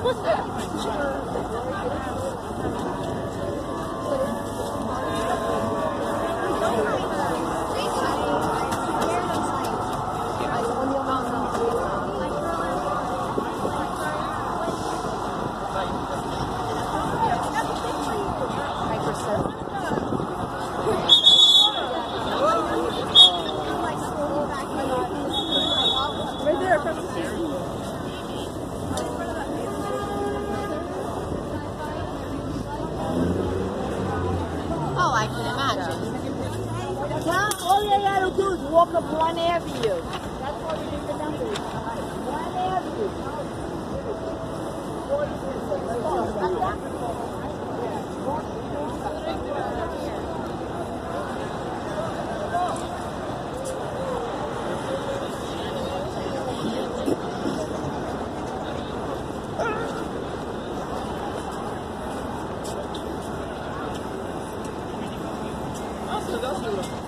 不是。I can imagine. Now, all you gotta do is walk up one avenue. One avenue. 出してください。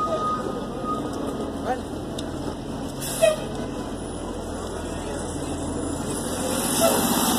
walk. Right.